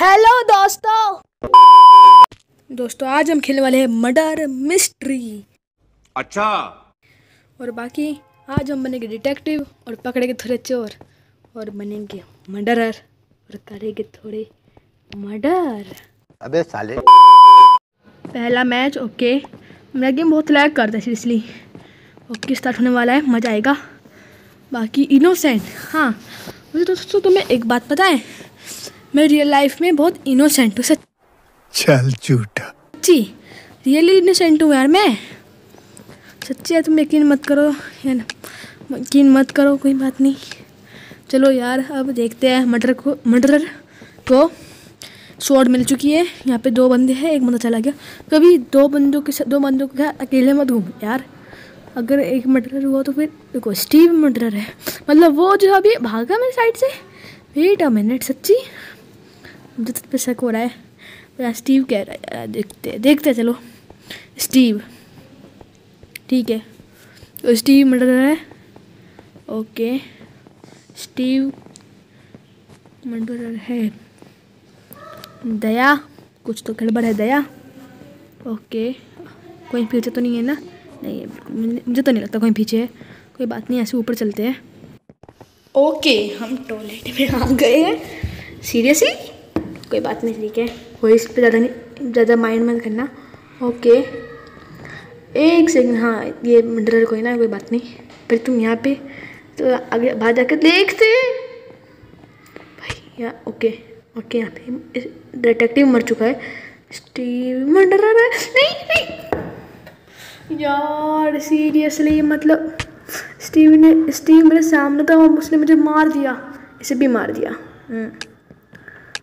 Hello दोस्तों। दोस्तों आज हम खेलने वाले हैं मर्डर मिस्ट्री। अच्छा। और बाकी आज हम बनेंगे डिटेक्टिव और पकड़ेंगे थोड़े चोर। और बनेंगे मर्डरर और करेंगे थोड़े मर्डर। अबे साले। पहला मैच ओके मेरा गेम बहुत लैग करता है सीरियसली ओके स्टार्ट होने वाला है मज़ा आएगा। बाकी इनोसेंट हाँ। मुझे दोस्तों तुम्हें एक बात पता है? मैं रियल लाइफ में बहुत इनोसेंट हूँ चल झूठा। सच्ची रियली इनोसेंट हूँ यार मैं। सच्ची है तुम यकीन मत करो या ना? यकीन मत करो कोई बात नहीं। चलो यार अब देखते हैं मर्डर को मर्डर को शॉर्ट मिल चुकी है। यहाँ पे दो बंदे हैं एक बंदा चला गया। कभी दो बंदों के दो बंदों के साथ अकेले मत घूम यार। अगर एक मर्डर हुआ तो फिर देखो स्टीव मर्डर है। मतलब वो जो अभी भागा मेरी साइड से। वेट अ मिनट सच्ची। मुझे तो पे शक हो रहा है। यार स्टीव कह रहा है देखते देखते चलो। स्टीव, ठीक है। तो स्टीव मर्डर है। ओके। स्टीव मर्डर है। दया, कुछ तो गड़बड़ है दया। ओके। कोई पीछे तो नहीं है ना? नहीं है मुझे तो नहीं लगता कोई पीछे है। कोई बात नहीं, ऐसे ऊपर चलते हैं। ओके, हम टॉयलेट में आ गए हैं। सीरियसली कोई बात नहीं, ठीक है? कोई इस पर ज़्यादा नहीं, ज़्यादा माइंड मत करना। ओके एक सेकंड हाँ ये मर्डर कोई ना, कोई बात नहीं। फिर तुम यहाँ पे तो आगे बाहर जाकर देखते। भाई, यहाँ ओके ओके यहाँ पे डिटेक्टिव मर चुका है। स्टीव मर्डरर है नहीं नहीं। यार सीरियसली मतलब स्टीव ने स्टीव मेरे सामने था और उसने मुझे मार दिया। इसे भी मार दिया।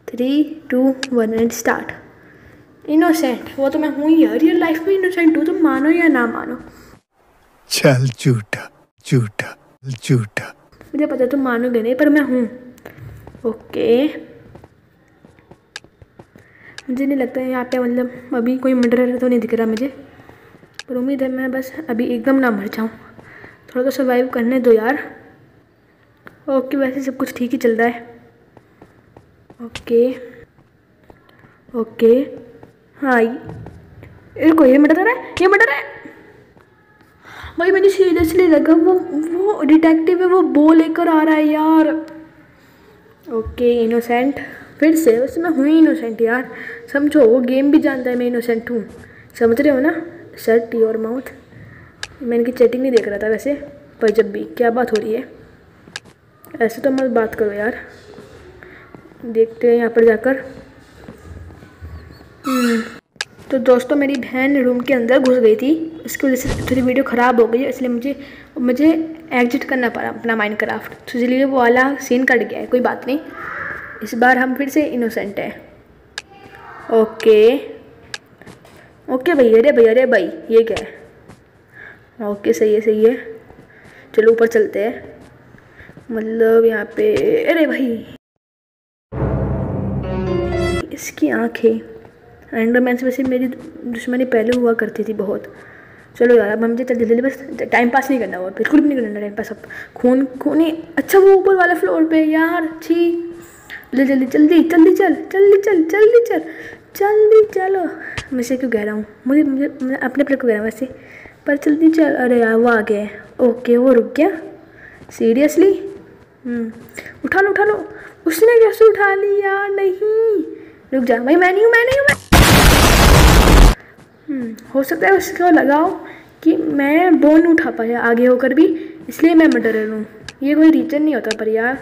Three two one and start innocent वो तो मैं हूँ ही यार। रियल लाइफ में इनोसेंट हूँ तुम मानो या ना मानो। चल झूठा झूठा झूठा। मुझे पता है तुम मानोगे नहीं पर मैं हूँ। ओके मुझे नहीं लगता है यहाँ पे मतलब अभी कोई मर्डर तो नहीं दिख रहा मुझे। पर उम्मीद है मैं बस अभी एकदम ना मर जाऊँ। थोड़ा तो सर्वाइव करने दो यार। ओके वैसे सब कुछ ठीक ही चल रहा है। ओके। ओके। हाँ ये को ये मर्डर है, ये मर्डर है। भाई मुझे सीरियसली लगा, वो वो डिटेक्टिव है, वो बो लेकर आ रहा है यार। ओके इनोसेंट फिर से, वैसे मैं हूँ इनोसेंट यार। समझो, वो गेम भी जानता है मैं इनोसेंट हूँ। समझ रहे हो ना? शर्ट योर माउथ मैं इनकी चैटिंग नहीं देख रहा था वैसे, पर जब भी, क्या बात हो रही है? ऐसे तो मत बात करो यार। देखते हैं यहाँ पर जाकर। तो दोस्तों मेरी बहन रूम के अंदर घुस गई थी। उसकी वजह से थोड़ी वीडियो ख़राब हो गई इसलिए मुझे मुझे एग्जिट करना पड़ा अपना माइंड क्राफ्ट तो इसलिए वो वाला सीन कट गया है, कोई बात नहीं। इस बार हम फिर से इनोसेंट हैं। ओके। ओके भाई, अरे भाई अरे भाई, ये क्या है? ओके, सही है सही है। चलो ऊपर चलते हैं। मतलब यहाँ पे, अरे भाई। इसकी आँखें। एंडरमैन से वैसे मेरी दुश्मनी पहले हुआ करती थी बहुत। चलो यार, अब मुझे जल्दी जल्दी बस टाइम पास नहीं करना और बिल्कुल भी नहीं करना टाइम पास अब। खून खून अच्छा वो ऊपर वाले फ्लोर पे, यार, छी। जल्दी जल्दी जल्दी जल्दी चल जल्दी चल जल्दी चल, जल्दी चलो। मैं से क्यों कह रहा हूँ? मुझे मुझे, मैं अपने अपने को कह रहा हूँ वैसे। पर जल्दी चल, अरे यार, वो आ गया ओके, वो रुक गया। सीरियसली उठा लो उठा लो। उसने कैसे उठा ली? यार, नहीं। रुक जा। भाई, मैं नहीं हूँ, मैं नहीं हूँ, मैं हो सकता है उसको लगाओ कि मैं बोन उठा पाया आगे होकर भी, इसलिए मैं मर्डर हूँ। ये कोई रीजन नहीं होता पर यार,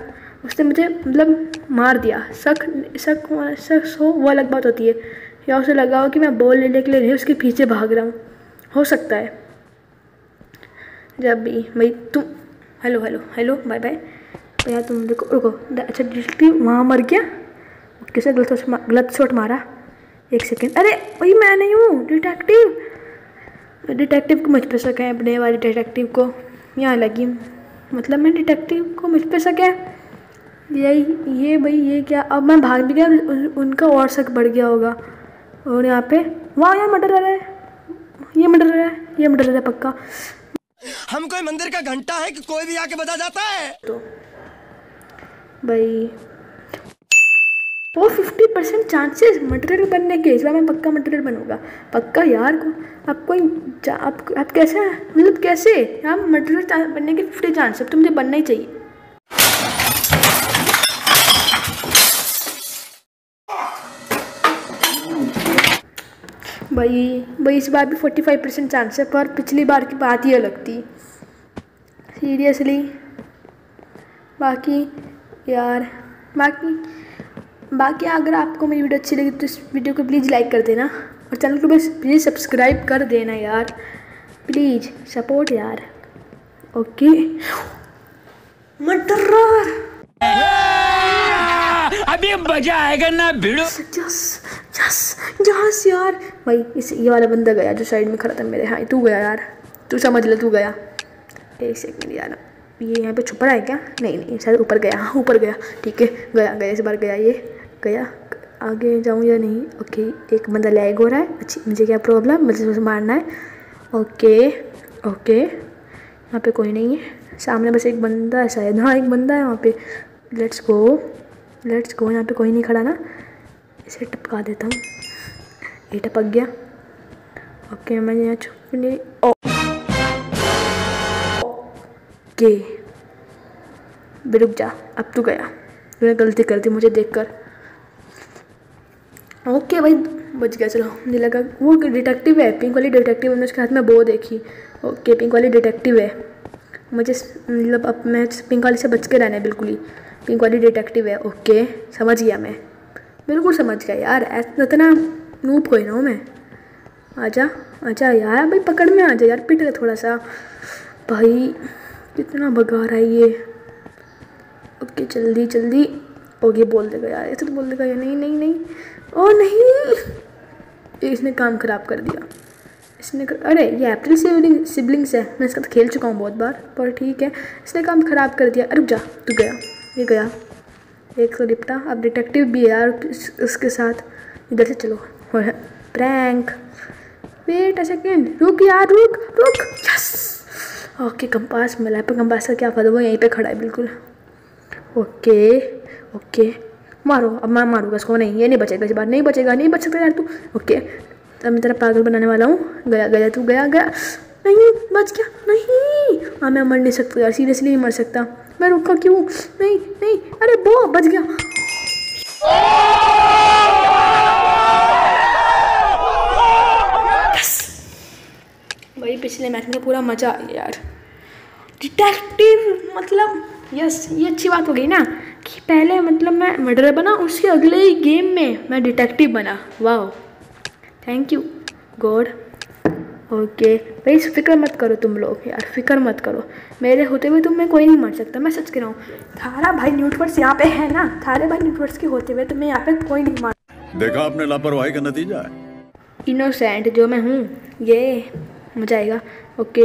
उसने मुझे मतलब मार दिया। शक शक शक हो, वो अलग बात होती है। या उसे लगाओ कि मैं बॉल लेने के लिए नहीं, उसके पीछे भाग रहा हूँ। हो सकता है। जब भी, भाई, तुम hello hello hello bye bye यार, तुम देखो, रुको अच्छा डिटेक्टिव वहाँ मर गया? किसे गलत शॉट गलत शॉट मारा? एक सेकेंड अरे वही मैं नहीं हूँ डिटेक्टिव डिटेक्टिव को मुझ पर शक है अपने वाले डिटेक्टिव को। यहाँ लगी। मतलब मैं डिटेक्टिव को मुझ पर शक है। यही ये भाई ये क्या? अब मैं भाग भी गया उन, उनका और शक बढ़ गया होगा। और यहाँ पे वाह यहाँ मर्डर है। ये मर्डर है ये मर्डर है पक्का। हम कोई मंदिर का घंटा है कि कोई भी आके बता जाता है? तो भाई वो फिफ्टी परसेंट चांसेस मटेरियल बनने के, इस बार मैं पक्का मटेरियल बनूँगा। पक्का यार को आप कोई आप आप कैसे मतलब कैसे? यार मटेरियल बनने के फिफ्टी चांस अब तो मुझे बनना ही चाहिए। भाई भाई इस बार भी फोर्टी फाइव परसेंट चांस है, पर पिछली बार की बात ही अलग थी। सीरियसली बाकी, यार, बाकी बाकी अगर आपको मेरी वीडियो अच्छी लगी तो इस वीडियो को प्लीज़ लाइक कर देना और चैनल को बस प्लीज़ सब्सक्राइब कर देना यार। प्लीज़ सपोर्ट यार। ओके? मटर अभी मज़ा आएगा ना भिड़ो। यस यस यस यार। भाई इस ये वाला बंदा गया जो साइड में खड़ा था मेरे। हाँ तू गया यार। तू समझ ले तू गया। एक सेकंड यार। ये यहाँ पे छुपा है क्या? नहीं नहीं शायद ऊपर गया। हाँ ऊपर गया। ठीक है गया गया इस बार गया ये। गया, आगे जाऊँ या नहीं? ओके एक बंदा लैग हो रहा है, अच्छी, मुझे क्या प्रॉब्लम मुझे बस मारना है। ओके ओके यहाँ पे कोई नहीं है। सामने बस एक बंदा है शायद। हाँ एक बंदा है वहाँ पे। लेट्स गो लेट्स गो यहाँ पे कोई नहीं खड़ा ना। इसे टपका देता हूँ। ये टपक गया। ओके मैं यहाँ छुपने ओके रुक जा। अब तू गया। तूने गलती कर दी मुझे देखकर। ओके भाई, बच गया, चलो, मुझे लगा वो डिटेक्टिव है पिंक वाली डिटेक्टिव मैंने उसके हाथ में बो देखी। ओके पिंक वाली डिटेक्टिव है। मुझे मतलब अब मैं पिंक वाली से बच के रहना है, बिल्कुल ही। पिंक वाली डिटेक्टिव है, ओके, समझ गया मैं। बिल्कुल समझ गया यार इतना नूप कोई ना हूँ मैं। आजा आजा यार, भाई पकड़ में आ जा यार, पिट गया थोड़ा सा। भाई, कितना भगा रहा है ये। ओके, जल्दी जल्दी। ओके बोल देगा यार ऐसे तो बोल देगा यार नहीं नहीं नहीं। ओ नहीं। इसने काम ख़राब कर दिया। इसने कर, अरे ये अप्रैल सिबलिंग सिबलिंग्स है। मैं इसका तो खेल चुका हूँ बहुत बार पर ठीक है। इसने काम ख़राब कर दिया। अरे जा तू गया ये गया। एक तो निपटा। अब डिटेक्टिव भी है यार इस- उसके साथ। इधर से चलो। और प्रैंक वेट अ सेकेंड रुक यार रुक रुक। यस ओके कंपास मिला है पर कंपास का क्या फ़ायदा वो यहीं पे खड़ा है बिल्कुल। Okay okay. मारो, अब मैं मारूँगा इसको। नहीं, ये नहीं बचेगा इस बार। नहीं बचेगा, नहीं बच सकता यार तू। ओके। अब मैं तेरा पागल बनाने वाला हूँ। गया गया तू, गया गया। नहीं, बच गया। नहीं। हाँ मैं मर नहीं सकता यार। सीरियसली नहीं मर सकता। मैं रुका क्यों? नहीं नहीं। अरे वो बच गया। भाई पिछले मैच में पूरा मज़ा आ गया यार। डिटेक्टिव मतलब यस ये अच्छी बात हो गई ना। पहले मतलब मैं मर्डर बना उसके अगले ही गेम में मैं डिटेक्टिव बना। वाह थैंक यू गॉड ओके भाई फ़िक्र मत करो तुम लोग यार फ़िक्र मत करो। मेरे होते हुए तुम्हें कोई नहीं मार सकता मैं सच कह रहा हूँ। थारा भाई न्यूटवर्स यहाँ पे है ना? थारे भाई न्यूटवर्स के होते हुए तुम्हें यहाँ पे कोई नहीं मार देखा आपने लापरवाही का नतीजा इनोसेंट जो मैं हूँ ये मज़ा आएगा। ओके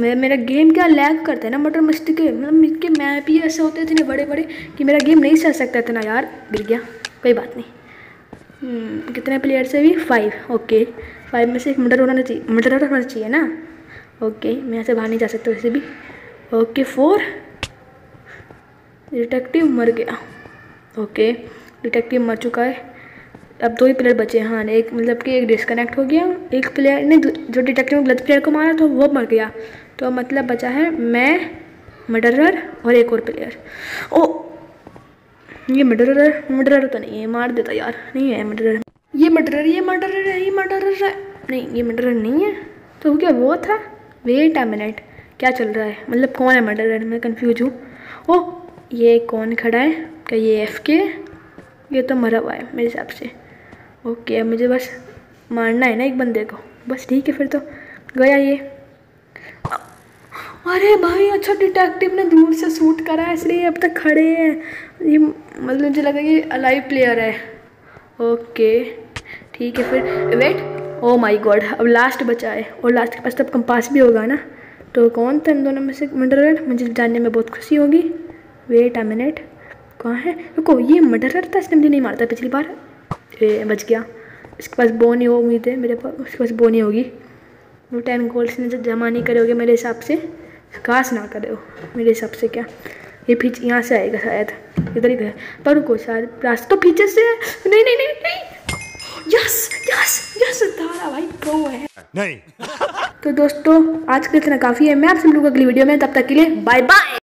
मैं मेरा गेम क्या लैग करता है ना मटर मस्ती के? मतलब इसके मैप ही ऐसे होते थे इतने बड़े बड़े कि मेरा गेम नहीं चल सकता इतना यार। गिर गया कोई बात नहीं। हम्म, कितने प्लेयर से भी फाइव ओके। फाइव में से एक मर्डर होना चाहिए मटर होना चाहिए ना? ओके मैं यहाँ से बाहर नहीं जा सकता वैसे भी। ओके फोर डिटेक्टिव मर गया। ओके डिटेक्टिव मर चुका है। अब दो ही प्लेयर बचे हैं। हाँ एक मतलब कि एक डिस्कनेक्ट हो गया, एक प्लेयर ने जो डिटेक्टिव ने गलत प्लेयर को मारा तो वो मर गया। तो मतलब बचा है मैं मर्डरर और एक और प्लेयर ओ, ये मर्डरर मर्डरर तो नहीं है, मार देता यार। नहीं है मर्डरर ये मर्डरर ये मर्डरर है, ये मर्डरर है। नहीं, ये मर्डरर नहीं है। तो क्या, वो था? वेट अ मिनट क्या चल रहा है? मतलब कौन है मर्डरर मैं कंफ्यूज हूँ। ओ, ये कौन खड़ा है? क्या ये एफ़ के ये तो मरा हुआ है, मेरे हिसाब से। ओके, अब मुझे बस मारना है ना एक बंदे को। बस ठीक है फिर तो। गया ये। अरे भाई अच्छा डिटेक्टिव ने दूर से सूट करा है, इसलिए अब तक खड़े हैं। ये मतलब मुझे लगा कि अलाइव प्लेयर है। ओके, ठीक है फिर। वेट ओ माय गॉड अब लास्ट बचा है। और लास्ट के पास तो अब कंपास भी होगा ना। तो कौन था इन दोनों में से मर्डरर मुझे जानने में बहुत खुशी होगी। वेट अ मिनट कहाँ है? रुको, ये मर्डरर था, इसने मुझे नहीं मारता पिछली बार। ए, बच गया। इसके पास बो नहीं हो उम्मीद है मेरे पास उसके पास बो नहीं होगी। वो टेन गोल्ड्स ने जब जमा नहीं करे होगे मेरे हिसाब से घास ना करे। हो मेरे हिसाब से क्या? ये पीछे यहाँ से आएगा शायद। इधर ही पर रुको शायद रास्ता तो पीछे से नहीं नहीं नहीं नहीं। यस यस यस तारा भाई प्रो है नहीं। तो दोस्तों आज के लिए इतना काफ़ी है। मैं आप सब लोगों अगली वीडियो में तब तक के लिए बाय बाय